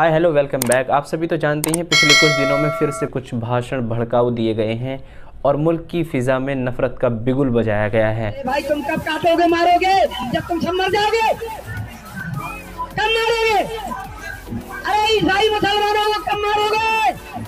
Hi hello welcome back आप सभी तो जानते हैं पिछले कुछ दिनों में फिर से कुछ भाषण भड़काऊ दिए गए हैं और मुल्क की फिजा में नफरत का बिगुल बजाया गया है। भाई तुम कब काटोगे मारोगे? जब तुम सब मर जाओगे। कब मारोगे? अरे ईसाई मुसलमानों को कब मारोगे?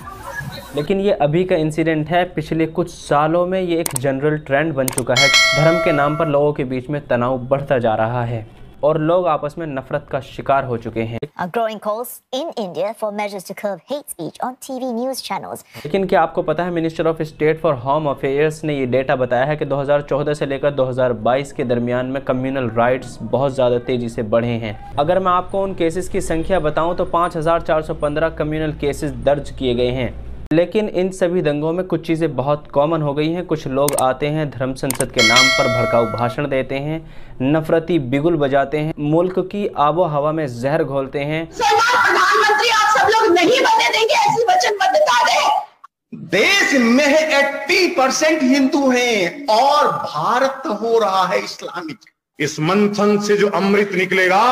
लेकिन ये अभी का इंसिडेंट है पिछले कुछ सालों में ये एक जनरल ट्रेंड बन चुका है। धर्म के नाम पर लोगों के बीच में तनाव बढ़ता जा रहा है। और लोग आपस में नफरत का शिकार हो चुके हैं। Growing calls in India for measures to curb hate speech on TV news channels. लेकिन क्या आपको पता है minister of state for home affairs ने ये डेटा बताया है कि 2014 से लेकर 2022 के दरमियान में कम्युनल राइट्स बहुत ज़्यादा तेज़ी से बढ़े हैं। अगर मैं आपको उन केसेस की संख्या बताऊँ तो 5,415 कम्युनल केसेस दर्ज किए गए हैं। लेकिन इन सभी दंगों में कुछ चीज़ें बहुत कॉमन हो गई हैं। कुछ लोग आते हैं धर्म संसद के नाम पर भड़काऊ भाषण देते हैं नफरती बिगुल बजाते हैं मुल्क की आबो हवा में जहर घोलते हैं। प्रधानमंत्री आप सब लोग नहीं बनने देंगे ऐसी वचनबद्धता दे। देश में एट्टी परसेंट हिंदू हैं और भारत हो रहा है इस्लामिक। इस मंथन से जो अमृत निकलेगा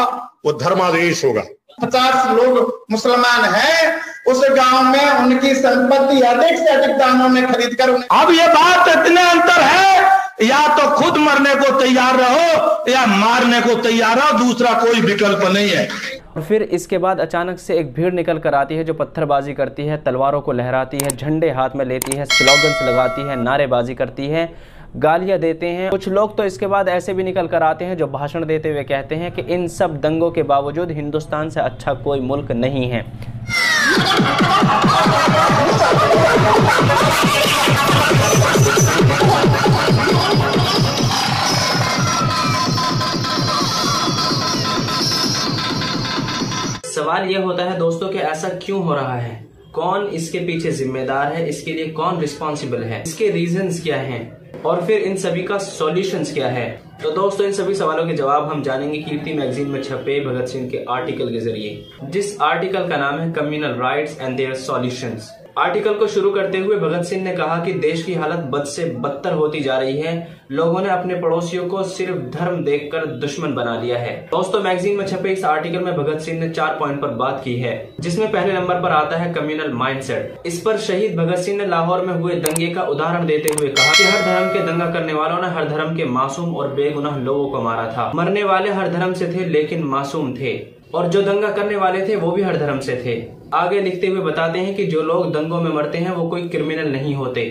वो धर्मादेश होगा। पचास लोग मुसलमान हैं उस गाँव में उनकी संपत्ति अधिक से अधिक दामों में खरीद कर उन्हें अब ये बात इतने अंतर है या तो खुद मरने को तैयार रहो या मारने को तैयार रहो दूसरा कोई विकल्प नहीं है। और फिर इसके बाद अचानक से एक भीड़ निकल कर आती है जो पत्थरबाजी करती है तलवारों को लहराती है झंडे हाथ में लेती है स्लोगन्स लगाती है नारेबाजी करती है गालियाँ देते हैं। कुछ लोग तो इसके बाद ऐसे भी निकल कर आते हैं जो भाषण देते हुए कहते हैं कि इन सब दंगों के बावजूद हिंदुस्तान से अच्छा कोई मुल्क नहीं है। सवाल यह होता है, दोस्तों, कि ऐसा क्यों हो रहा है? कौन इसके पीछे जिम्मेदार है? इसके लिए कौन रिस्पॉन्सिबल है? इसके रीजंस क्या हैं? और फिर इन सभी का सॉल्यूशंस क्या है? तो दोस्तों, इन सभी सवालों के जवाब हम जानेंगे कीर्ति मैगजीन में छपे भगत सिंह के आर्टिकल के ज़रिए, जिस आर्टिकल का नाम है communal riots and their solutions article को शुरू करते हुए भगत सिंह ने कहा कि देश की हालत बद से बदतर होती जा रही है। लोगों ने अपने पड़ोसियों को सिर्फ़ धर्म देखकर दुश्मन बना लिया है। दोस्तों, मैगजीन में छपे इस आर्टिकल में भगत सिंह ने चार पॉइंट पर बात की है, जिसमें पहले नंबर पर आता है कम्युनल माइंडसेट इस पर शहीद भगत सिंह ने लाहौर में हुए दंगे का उदाहरण देते हुए कहा कि हर धर्म के दंगा करने वालों ने हर धर्म के मासूम और बेगुनाह लोगों को मारा था। मरने वाले हर धर्म से थे, लेकिन मासूम थे। और जो दंगा करने वाले थे, वो भी हर धर्म से थे। आगे लिखते हुए बताते हैं कि जो लोग दंगों में मरते हैं, वो कोई क्रिमिनल नहीं होते।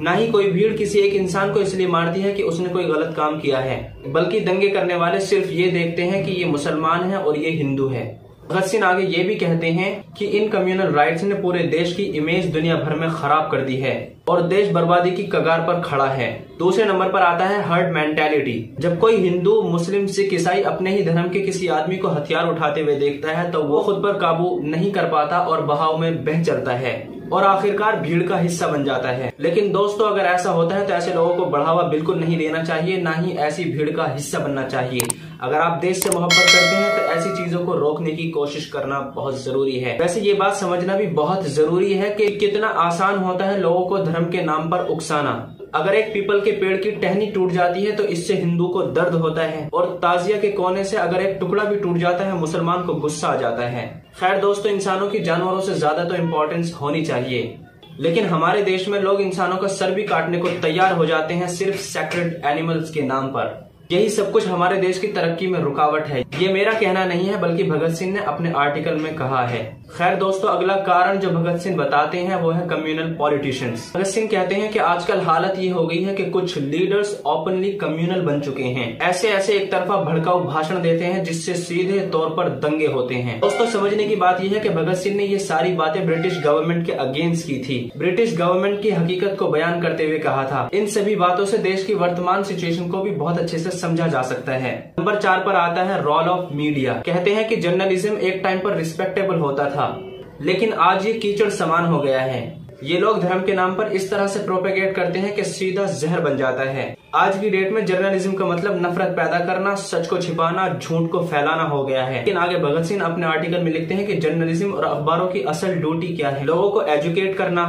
न ही कोई भीड़ किसी एक इंसान को इसलिए मारती है कि उसने कोई गलत काम किया है, बल्कि दंगे करने वाले सिर्फ़ ये देखते हैं कि ये मुसलमान है और ये हिंदू है। भगत सिंह आगे ये भी कहते हैं कि इन कम्युनल राइट्स ने पूरे देश की इमेज दुनिया भर में खराब कर दी है और देश बर्बादी की कगार पर खड़ा है। दूसरे नंबर पर आता है हर्ड मेंटेलिटी जब कोई हिंदू, मुस्लिम, सिख, ईसाई अपने ही धर्म के किसी आदमी को हथियार उठाते हुए देखता है तो वो खुद पर काबू नहीं कर पाता और बहाव में बह चलता है। और आखिरकार भीड़ का हिस्सा बन जाता है। लेकिन दोस्तों, अगर ऐसा होता है तो ऐसे लोगों को बढ़ावा बिल्कुल नहीं देना चाहिए, ना ही ऐसी भीड़ का हिस्सा बनना चाहिए। अगर आप देश से मोहब्बत करते हैं तो ऐसी चीज़ों को रोकने की कोशिश करना बहुत ज़रूरी है। वैसे ये बात समझना भी बहुत ज़रूरी है कि कितना आसान होता है लोगों को धर्म के नाम पर उकसाना। अगर एक पीपल के पेड़ की टहनी टूट जाती है तो इससे हिंदू को दर्द होता है और ताजिया के कोने से अगर एक टुकड़ा भी टूट जाता है, मुसलमान को गुस्सा आ जाता है। खैर दोस्तों, इंसानों की जानवरों से ज़्यादा तो इम्पोर्टेंस होनी चाहिए। लेकिन हमारे देश में लोग इंसानों का सर भी काटने को तैयार हो जाते हैं सिर्फ़ सेक्रेट एनिमल्स के नाम पर। यही सब कुछ हमारे देश की तरक्की में रुकावट है। ये मेरा कहना नहीं है, बल्कि भगत सिंह ने अपने आर्टिकल में कहा है। खैर दोस्तों, अगला कारण जो भगत सिंह बताते हैं, वो है कम्युनल पॉलिटिशियंस भगत सिंह कहते हैं कि आजकल हालत ये हो गई है कि कुछ लीडर्स ओपनली कम्युनल बन चुके हैं। ऐसे ऐसे एक तरफा भड़काऊ भाषण देते हैं, जिससे सीधे तौर पर दंगे होते हैं। दोस्तों, समझने की बात यह है कि भगत सिंह ने ये सारी बातें ब्रिटिश गवर्नमेंट के अगेंस्ट की थी। ब्रिटिश गवर्नमेंट की हकीकत को बयान करते हुए कहा था। इन सभी बातों से देश की वर्तमान सिचुएशन को भी बहुत अच्छे से समझा जा सकता है। नंबर चार पर आता है रोल ऑफ़ मीडिया कहते हैं कि जर्नलिज्म एक टाइम पर रिस्पेक्टेबल होता था, लेकिन आज ये कीचड़ समान हो गया है। ये लोग धर्म के नाम पर इस तरह से प्रोपेगेट करते हैं कि सीधा जहर बन जाता है। आज की डेट में जर्नलिज्म का मतलब नफरत पैदा करना, सच को छिपाना, झूठ को फैलाना हो गया है। लेकिन आगे भगत सिंह अपने आर्टिकल में लिखते हैं कि जर्नलिज्म और अखबारों की असल ड्यूटी क्या है? लोगों को एजुकेट करना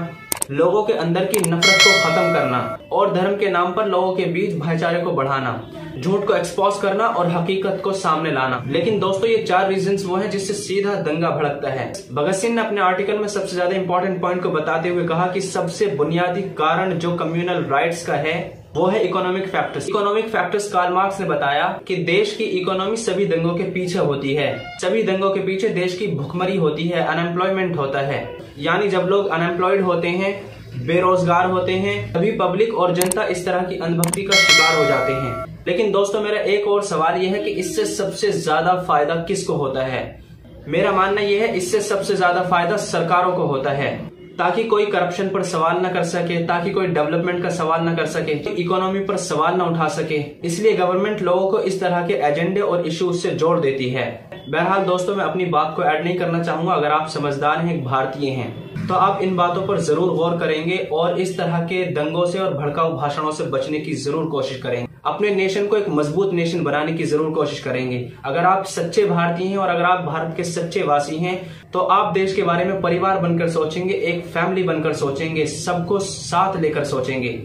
लोगों के अंदर की नफरत को खत्म करना और धर्म के नाम पर लोगों के बीच भाईचारे को बढ़ाना, झूठ को एक्सपोज करना और हकीकत को सामने लाना। लेकिन दोस्तों, ये चार रीजन वो है जिससे सीधा दंगा भड़कता है। भगत सिंह ने अपने आर्टिकल में सबसे ज़्यादा इंपॉर्टेंट पॉइंट को बताते हुए कहा कि सबसे बुनियादी कारण जो कम्युनल राइट्स का है वो है economic factors economic factors Karl Marx ने बताया कि देश की इकोनॉमी सभी दंगों के पीछे होती है। सभी दंगों के पीछे देश की भुखमरी होती है अनएम्प्लॉयमेंट होता है। यानी जब लोग अनएम्प्लॉयड होते हैं, बेरोजगार होते हैं, तभी पब्लिक और जनता इस तरह की अंधभक्ति का शिकार हो जाते हैं। लेकिन दोस्तों, मेरा एक और सवाल यह है कि इससे सबसे ज़्यादा फ़ायदा किसको होता है? मेरा मानना यह है, इससे सबसे ज़्यादा फ़ायदा सरकारों को होता है। ताकि कोई करप्शन पर सवाल न कर सके, ताकि कोई डेवलपमेंट का सवाल न कर सके इकोनॉमी पर सवाल न उठा सके। इसलिए गवर्नमेंट लोगों को इस तरह के एजेंडे और इश्यूज़ से जोड़ देती है। बहरहाल दोस्तों, मैं अपनी बात को ऐड नहीं करना चाहूँगा, अगर आप समझदार हैं भारतीय हैं तो आप इन बातों पर ज़रूर गौर करेंगे और इस तरह के दंगों से और भड़काऊ भाषणों से बचने की ज़रूर कोशिश करेंगे। अपने नेशन को एक मज़बूत नेशन बनाने की ज़रूर कोशिश करेंगे। अगर आप सच्चे भारतीय हैं और अगर आप भारत के सच्चे वासी हैं तो आप देश के बारे में परिवार बनकर सोचेंगे, एक फैमिली बनकर सोचेंगे, सबको साथ लेकर सोचेंगे।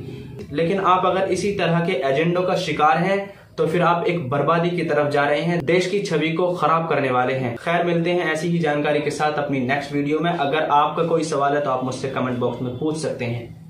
लेकिन आप अगर इसी तरह के एजेंडों का शिकार हैं तो फिर आप एक बर्बादी की तरफ़ जा रहे हैं, देश की छवि को खराब करने वाले हैं। खैर, मिलते हैं ऐसी ही जानकारी के साथ अपनी नेक्स्ट वीडियो में। अगर आपका कोई सवाल है तो आप मुझसे कमेंट बॉक्स में पूछ सकते हैं।